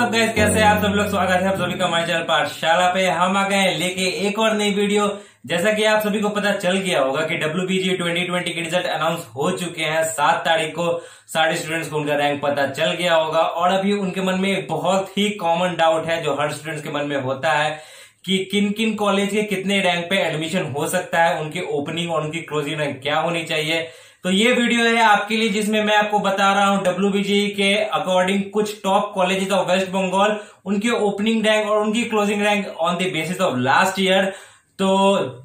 सब गाइस कैसे आप सब लोग? स्वागत है आप सभी का हमारे चैनल पाठशाला पे। हम आ गए लेके एक और नई वीडियो। जैसा कि आप सभी को पता चल गया होगा कि W B JEE twenty twenty के रिज़ल्ट अनाउंस हो चुके हैं। सात तारीख को सारे स्टूडेंट्स को उनका रैंक पता चल गया होगा। और अभी उनके मन में बहुत ही कॉमन डाउट है, जो हर स्टूडेंट्स के मन में होता है, कि किन किन कॉलेज के कितने रैंक पे एडमिशन हो सकता है, उनकी ओपनिंग और उनकी क्लोजिंग रैंक क्या होनी चाहिए। तो ये वीडियो है आपके लिए जिसमें मैं आपको बता रहा हूँ डब्ल्यू के अकॉर्डिंग कुछ top colleges of West Bengal उनके ओपनिंग रैंक और उनकी closing rank on the basis of last year तो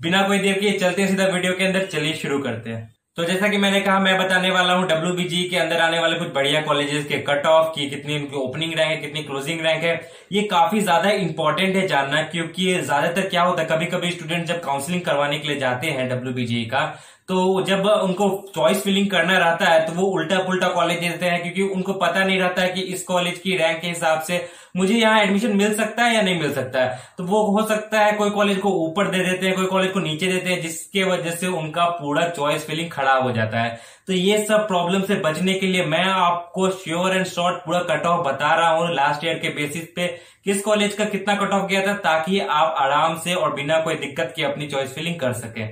बिना कोई देर के चलते सीधा वीडियो के अंदर, चलिए शुरू करते हैं। तो जैसा कि मैंने कहा, मैं बताने वाला हूँ डब्ल्यू के अंदर आने वाले कुछ बढ़िया कॉलेजेस के कट ऑफ़ की, कितनी उनकी ओपनिंग रैंक है, कितनी क्लोजिंग रैंक है। ये काफ़ी ज़्यादा इंपॉर्टेंट है जानना, क्योंकि ज़्यादातर क्या होता है कभी कभी स्टूडेंट जब काउंसलिंग करवाने के लिए जाते हैं डब्ल्यू का तो जब उनको चॉइस फिलिंग करना रहता है तो वो उल्टा पुल्टा कॉलेज देते हैं, क्योंकि उनको पता नहीं रहता है कि इस कॉलेज की रैंक के हिसाब से मुझे यहाँ एडमिशन मिल सकता है या नहीं मिल सकता है। तो वो हो सकता है कोई कॉलेज को ऊपर दे देते हैं, कोई कॉलेज को नीचे देते हैं, जिसके वजह से उनका पूरा चॉइस फिलिंग खराब हो जाता है। तो ये सब प्रॉब्लम से बचने के लिए मैं आपको श्योर एंड शॉर्ट पूरा कट ऑफ़ बता रहा हूँ लास्ट ईयर के बेसिस पे, किस कॉलेज का कितना कट ऑफ़ गया था, ताकि आप आराम से और बिना कोई दिक्कत के अपनी चॉइस फिलिंग कर सके।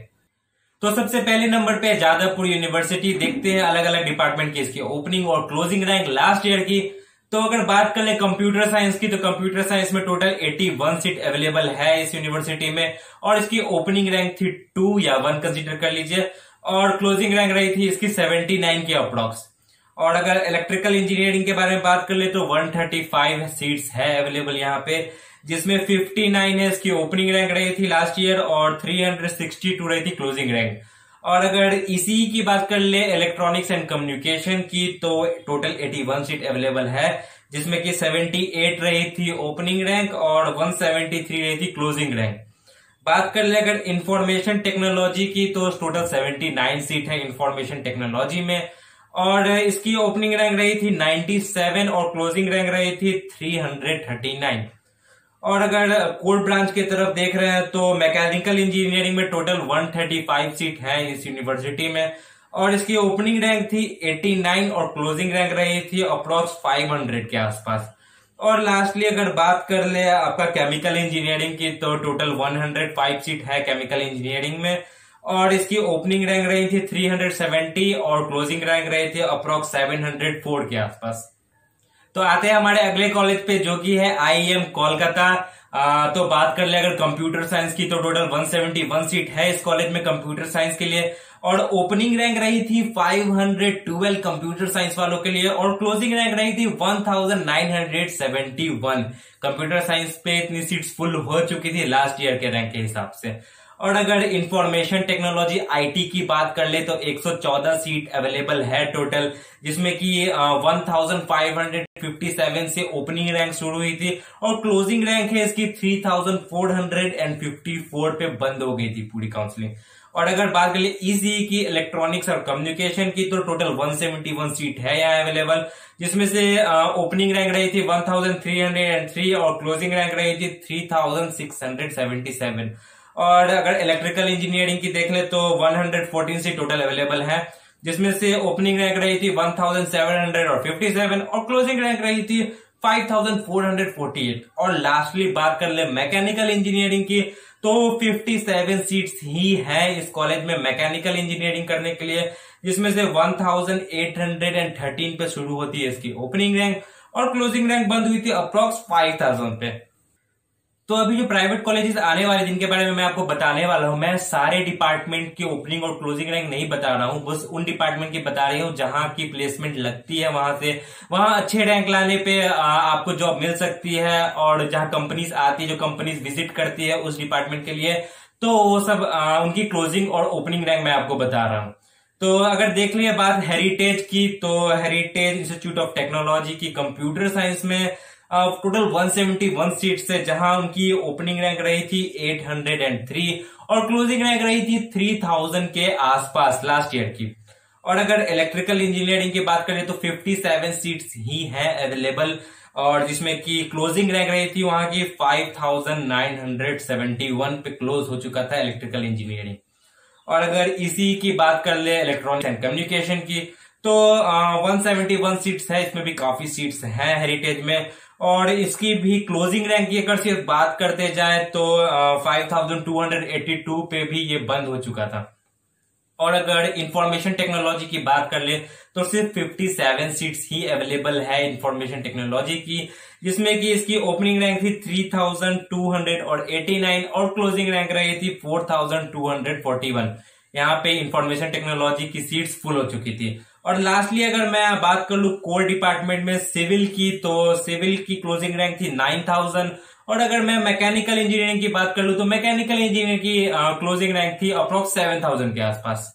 तो सबसे पहले नंबर पे जादवपुर यूनिवर्सिटी देखते हैं अलग अलग डिपार्टमेंट की इसकी ओपनिंग और क्लोजिंग रैंक लास्ट ईयर की। तो अगर बात कर ले कंप्यूटर साइंस की तो कंप्यूटर साइंस में टोटल 81 सीट अवेलेबल है इस यूनिवर्सिटी में और इसकी ओपनिंग रैंक थी टू या वन कंसिडर कर लीजिए और क्लोजिंग रैंक रही थी इसकी 79 की अप्रोक्स और अगर इलेक्ट्रिकल इंजीनियरिंग के बारे में बात कर ले तो 135 सीट्स है अवेलेबल यहाँ पे, जिसमें 59 है इसकी ओपनिंग रैंक रही थी लास्ट ईयर और 362 रही थी क्लोजिंग रैंक और अगर इसी की बात कर ले इलेक्ट्रॉनिक्स एंड कम्युनिकेशन की तो टोटल 81 सीट अवेलेबल है, जिसमें कि 78 रही थी ओपनिंग रैंक और 173 रही थी क्लोजिंग रैंक बात कर ले अगर इंफॉर्मेशन टेक्नोलॉजी की तो टोटल 79 सीट है इंफॉर्मेशन टेक्नोलॉजी में. और इसकी ओपनिंग रैंक रही थी 97 और क्लोजिंग रैंक रही थी 339 और अगर कोर ब्रांच की तरफ़ देख रहे हैं तो मैकेनिकल इंजीनियरिंग में टोटल 135 सीट है इस यूनिवर्सिटी में। और इसकी ओपनिंग रैंक थी 89 और क्लोजिंग रैंक रही थी अप्रोक्स 500 के आसपास। और लास्टली अगर बात कर ले आपका केमिकल इंजीनियरिंग की तो टोटल 105 सीट है केमिकल इंजीनियरिंग में। और इसकी ओपनिंग रैंक रही थी 370 और क्लोजिंग रैंक रही थी अप्रोक्स 704 के आसपास। तो आते हैं हमारे अगले कॉलेज पे जो कि है आईएम कोलकाता। तो बात कर ले अगर कंप्यूटर साइंस की तो टोटल 171 सीट है इस कॉलेज में कंप्यूटर साइंस के लिए। और ओपनिंग रैंक रही थी 512 कंप्यूटर साइंस वालों के लिए और क्लोजिंग रैंक रही थी 1971 कंप्यूटर साइंस पे इतनी सीट्स फुल हो चुकी थी लास्ट ईयर के रैंक के हिसाब से। और अगर इंफॉर्मेशन टेक्नोलॉजी आईटी की बात कर ले तो 114 सीट अवेलेबल है टोटल जिसमें कि 1557 से ओपनिंग रैंक शुरू हुई थी और क्लोजिंग रैंक है इसकी 3454 पे बंद हो गई थी पूरी काउंसलिंग और अगर बात कर ले ईसी की इलेक्ट्रॉनिक्स और कम्युनिकेशन की तो टोटल 171 सीट है यहाँ अवेलेबल जिसमें से ओपनिंग रैंक रही थी 1303 और क्लोजिंग रैंक रही थी 3677 और अगर इलेक्ट्रिकल इंजीनियरिंग की देख ले तो 114 सीट टोटल अवेलेबल है, जिसमें से ओपनिंग रैंक रही थी 1757 और क्लोजिंग रैंक रही थी 5448 और लास्टली बात कर ले मैकेनिकल इंजीनियरिंग की तो 57 सीट्स ही है इस कॉलेज में मैकेनिकल इंजीनियरिंग करने के लिए, जिसमें से 1813 पे शुरू होती है इसकी ओपनिंग रैंक और क्लोजिंग रैंक बंद हुई थी अप्रोक्स 5000 पे। तो अभी जो प्राइवेट कॉलेजेस आने वाले जिनके बारे में मैं आपको बताने वाला हूँ, मैं सारे डिपार्टमेंट की ओपनिंग और क्लोजिंग रैंक नहीं बता रहा हूँ, बस उन डिपार्टमेंट की बता रही हूँ जहाँ की प्लेसमेंट लगती है वहाँ से। वहाँ अच्छे रैंक लाने पे आपको जॉब मिल सकती है और जहाँ कंपनीज़ आती है, जो कंपनीज़ विज़िट करती है उस डिपार्टमेंट के लिए तो वो सब उनकी क्लोजिंग और ओपनिंग रैंक मैं आपको बता रहा हूँ। तो अगर देख लिया बात हेरिटेज की तो हेरिटेज इंस्टीट्यूट ऑफ़ टेक्नोलॉजी की कंप्यूटर साइंस में टोटल 171 सीट्स है, जहाँ उनकी ओपनिंग रैंक रही थी 803 और क्लोजिंग रैंक रही थी 3000 के आसपास लास्ट ईयर की। और अगर इलेक्ट्रिकल इंजीनियरिंग की बात करें तो 57 सीट्स ही है अवेलेबल और जिसमें कि क्लोजिंग रैंक रही थी, वहाँ की 5971 पे क्लोज हो चुका था इलेक्ट्रिकल इंजीनियरिंग और अगर इसी की बात कर ले इलेक्ट्रॉनिक्स एंड कम्युनिकेशन की तो सेवेंटी वन सीट्स है, इसमें भी काफ़ी सीट्स हैं हेरिटेज में। और इसकी भी क्लोजिंग रैंक की अगर सिर्फ़ बात करते जाए तो five thousand two hundred eighty two पे भी ये बंद हो चुका था। और अगर इंफॉर्मेशन टेक्नोलॉजी की बात कर ले तो सिर्फ़ 57 सीट्स ही अवेलेबल है इंफॉर्मेशन टेक्नोलॉजी की, जिसमें कि इसकी ओपनिंग रैंक थी 3200 और 89 और क्लोजिंग रैंक रही थी 4241 यहाँ पे इंफॉर्मेशन टेक्नोलॉजी की सीट्स फुल हो चुकी थी। और लास्टली अगर मैं बात कर लू कोर डिपार्टमेंट में सिविल की तो सिविल की क्लोजिंग रैंक थी 9000 और अगर मैं मैकेनिकल इंजीनियरिंग की बात कर लू तो मैकेनिकल इंजीनियरिंग की क्लोजिंग रैंक थी अप्रोक्स सेवन थाउज़ेंड के आसपास।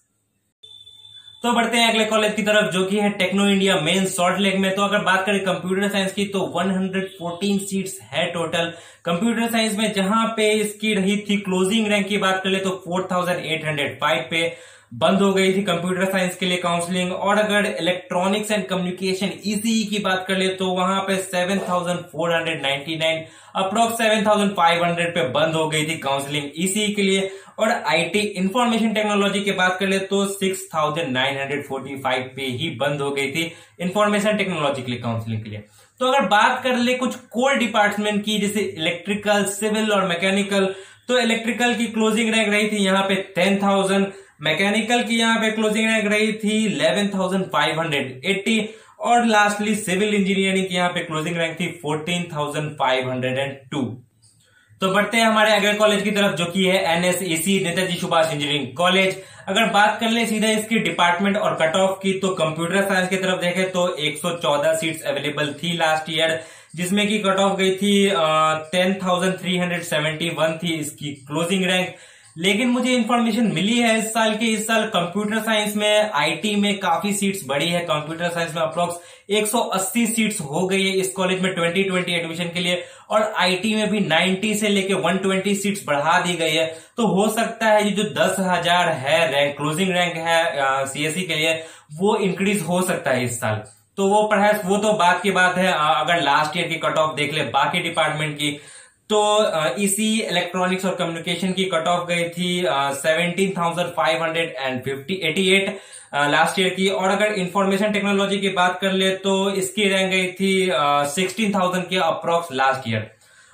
तो बढ़ते हैं अगले कॉलेज की तरफ़, जो कि है Techno India Main Salt Lake में। तो अगर बात करें कंप्यूटर साइंस की तो 114 सीट्स है टोटल कंप्यूटर साइंस में जहाँ पे इसकी रही थी क्लोजिंग रैंक की बात कर ले तो 4805 पे। बंद हो गई थी कंप्यूटर साइंस के लिए काउंसलिंग, और अगर इलेक्ट्रॉनिक्स एंड कम्युनिकेशन ईसीई की बात कर ले तो वहाँ पे 7499 अप्रोक्स 7500 पे बंद हो गई थी काउंसलिंग ईसीई के लिए। और आईटी इंफॉर्मेशन टेक्नोलॉजी की बात कर ले तो 6945 पे ही बंद हो गई थी इंफॉर्मेशन टेक्नोलॉजी के लिए काउंसलिंग के लिए। तो अगर बात कर ले कुछ कोर डिपार्टमेंट की, जैसे इलेक्ट्रिकल सिविल और मैकेनिकल तो इलेक्ट्रिकल की क्लोजिंग रैंक रही थी यहाँ पे टेन थाउज़ेंड मैकेनिकल की यहाँ पे क्लोजिंग रैंक रही थी eleven thousand five hundred eighty और लास्टली सिविल इंजीनियरिंग की यहाँ पे क्लोजिंग रैंक थी fourteen thousand five hundred and two तो बढ़ते हैं हमारे अगले कॉलेज की तरफ़ जो कि है NSEC Netaji Subhash Engineering College अगर बात कर ले सीधे इसकी डिपार्टमेंट और कट ऑफ़ की तो कंप्यूटर साइंस की तरफ़ देखें तो 114 सीट्स अवेलेबल थी लास्ट ईयर जिसमें की कट ऑफ़ गई थी ten thousand three hundred seventy one थी इसकी क्लोजिंग रैंक लेकिन मुझे इन्फॉर्मेशन मिली है इस साल के। इस साल कंप्यूटर साइंस में आईटी में काफ़ी सीट्स बढ़ी है। कंप्यूटर साइंस में अप्रोक्स 180 सीट्स हो गई है इस कॉलेज में 2020 एडमिशन के लिए। और आईटी में भी 90 से लेके 120 सीट्स बढ़ा दी गई है। तो हो सकता है ये जो दस हज़ार है रैंक क्लोजिंग रैंक है सीएससी के लिए, वो इंक्रीज हो सकता है इस साल। तो वो पढ़ाई वो तो बात की बात है अगर लास्ट ईयर की कट ऑफ़ देख ले, बाकी डिपार्टमेंट की तो इसी इलेक्ट्रॉनिक्स और कम्युनिकेशन की कट ऑफ़ गई थी seventeen thousand five hundred and fifty eighty eight last year की। और अगर इंफॉर्मेशन टेक्नोलॉजी की बात कर ले तो इसकी रैंक गई थी सिक्सटीन थाउज़ेंड के अप्रोक्स लास्ट ईयर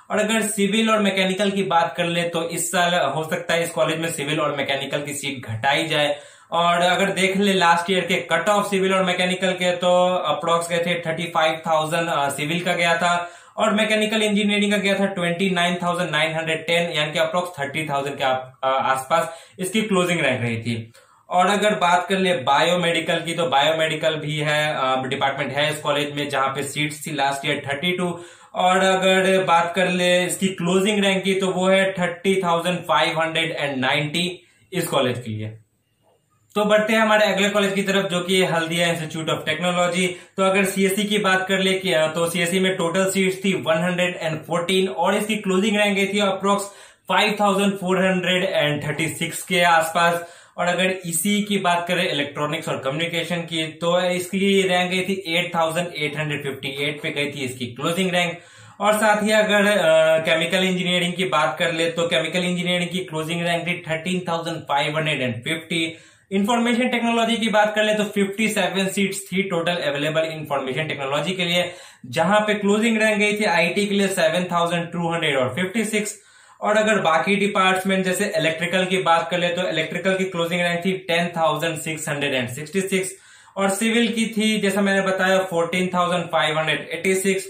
और अगर सिविल और मैकेनिकल की बात कर ले तो इस साल हो सकता है इस कॉलेज में सिविल और मैकेनिकल की सीट घटाई जाए। और अगर देख ले लास्ट ईयर के कट ऑफ़ सिविल और मैकेनिकल के तो अप्रोक्स गए थे थर्टी फाइव थाउज़ेंड सिविल का गया था। और मैकेनिकल इंजीनियरिंग का गया था twenty nine thousand nine hundred ten यानी कि अप्रोक्स थर्टी थाउज़ेंड के आसपास इसकी क्लोजिंग रैंक रही थी। और अगर बात कर ले बायोमेडिकल की तो बायोमेडिकल भी है डिपार्टमेंट है इस कॉलेज में जहाँ पे सीट्स थी लास्ट ईयर थर्टी टू और अगर बात कर ले इसकी क्लोजिंग रैंक की तो वो है thirty thousand five hundred and ninety इस कॉलेज के लिए। तो बढ़ते हैं हमारे अगले कॉलेज की तरफ़, जो कि हल्दिया इंस्टीट्यूट ऑफ़ टेक्नोलॉजी तो अगर सीएससी की बात कर ले तो सीएससी में टोटल सीट्स थी 114 और इसकी क्लोजिंग रैंक थी अप्रोक्स 5436 के आसपास। और अगर इसी की बात करें इलेक्ट्रॉनिक्स और कम्युनिकेशन की तो इसकी रैंक गई थी 8858 पे गई थी इसकी क्लोजिंग रैंक और साथ ही अगर केमिकल इंजीनियरिंग की बात कर ले तो केमिकल इंजीनियरिंग की क्लोजिंग रैंक थी 13550 इंफॉर्मेशन टेक्नोलॉजी की बात कर ले तो 57 सीट्स थी टोटल अवेलेबल इंफॉर्मेशन टेक्नोलॉजी के लिए जहाँ पे क्लोजिंग रैंक गई थी आईटी के लिए 7200 और और अगर बाकी डिपार्टमेंट जैसे इलेक्ट्रिकल की बात कर ले तो इलेक्ट्रिकल की क्लोजिंग रैंक थी 10,666 और सिविल की थी जैसा मैंने बताया 14,586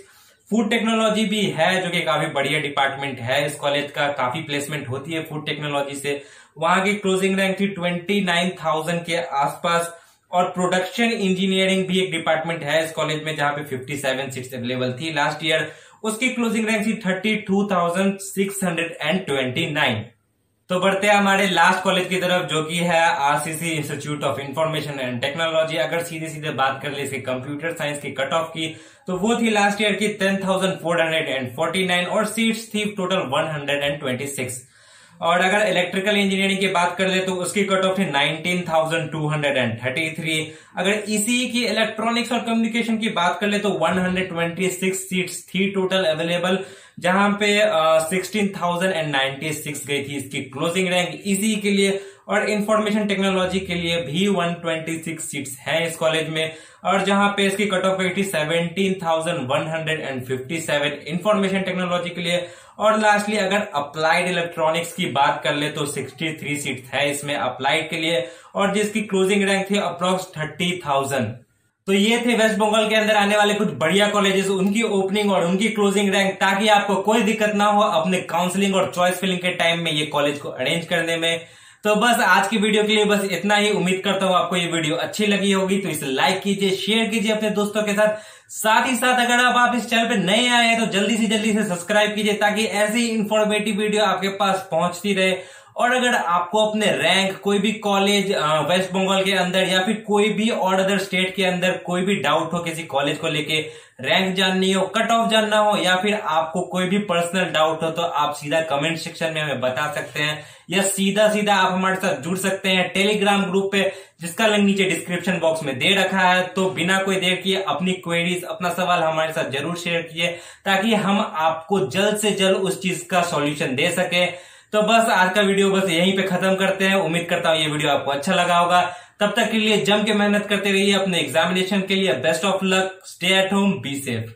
फ़ूड टेक्नोलॉजी भी है जो कि काफ़ी बढ़िया डिपार्टमेंट है इस कॉलेज का काफ़ी प्लेसमेंट होती है फ़ूड टेक्नोलॉजी से। वहाँ की क्लोजिंग रैंक थी ट्वेंटी नाइन थाउज़ेंड के आसपास और प्रोडक्शन इंजीनियरिंग भी एक डिपार्टमेंट है इस कॉलेज में जहाँ पे 57 सीट्स अवेलेबल थी। लास्ट ईयर उसकी क्लोजिंग रैंक थी 32,629 तो बढ़ते हैं हमारे लास्ट कॉलेज की तरफ़ जो कि है RCC institute of information and technology अगर सीधे सीधे बात कर ले कंप्यूटर साइंस की कट ऑफ़ की तो वो थी लास्ट ईयर की 10,449 और सीट्स थी टोटल 126 और अगर इलेक्ट्रिकल इंजीनियरिंग की बात कर ले तो उसकी कट ऑफ़ थी nineteen thousand two hundred and thirty three अगर इसी की इलेक्ट्रॉनिक्स और कम्युनिकेशन की बात कर ले तो one hundred twenty six seats थी टोटल अवेलेबल जहाँ पे sixteen thousand and ninety six गई थी इसकी क्लोजिंग रैंक इसी के लिए और इंफॉर्मेशन टेक्नोलॉजी के लिए भी 126 सीट्स हैं इस कॉलेज में और जहाँ पे इसकी कट ऑफ़ गई थी 17,157 इंफॉर्मेशन टेक्नोलॉजी के लिए और लास्टली अगर अप्लाइड इलेक्ट्रॉनिक्स की बात कर ले तो 63 सीट है इसमें अप्लाइड के लिए और जिसकी क्लोजिंग रैंक थी अप्रोक्स थर्टी थाउज़ेंड तो ये थे वेस्ट बंगाल के अंदर आने वाले कुछ बढ़िया कॉलेजेस उनकी ओपनिंग और उनकी क्लोजिंग रैंक ताकि आपको कोई दिक्कत ना हो अपने काउंसलिंग और चॉइस फिलिंग के टाइम में ये कॉलेज को अरेंज करने में। तो बस आज की वीडियो के लिए बस इतना ही। उम्मीद करता हूँ आपको ये वीडियो अच्छी लगी होगी तो इसे लाइक कीजिए शेयर कीजिए अपने दोस्तों के साथ। साथ ही साथ अगर आप, आप इस चैनल पर नए आए हैं तो जल्दी से जल्दी से सब्सक्राइब कीजिए ताकि ऐसी इंफॉर्मेटिव वीडियो आपके पास पहुँचती रहे। और अगर आपको अपने रैंक कोई भी कॉलेज वेस्ट बंगाल के अंदर या फिर कोई भी और अदर स्टेट के अंदर कोई भी डाउट हो किसी कॉलेज को लेके रैंक जाननी हो कट ऑफ़ जानना हो, या फिर आपको कोई भी पर्सनल डाउट हो तो आप सीधा कमेंट सेक्शन में हमें बता सकते हैं, या सीधा सीधा आप हमारे साथ जुड़ सकते हैं टेलीग्राम ग्रुप पे, जिसका लिंक नीचे डिस्क्रिप्शन बॉक्स में दे रखा है। तो बिना कोई देर किए अपनी क्वेरीज अपना सवाल हमारे साथ ज़रूर शेयर किए, ताकि हम आपको जल्द से जल्द उस चीज़ का सॉल्यूशन दे सके। तो बस आज का वीडियो बस यहीं पे खत्म करते हैं। उम्मीद करता हूँ ये वीडियो आपको अच्छा लगा होगा। तब तक के लिए जम के मेहनत करते रहिए अपने एग्जामिनेशन के लिए। Best of luck stay at home be safe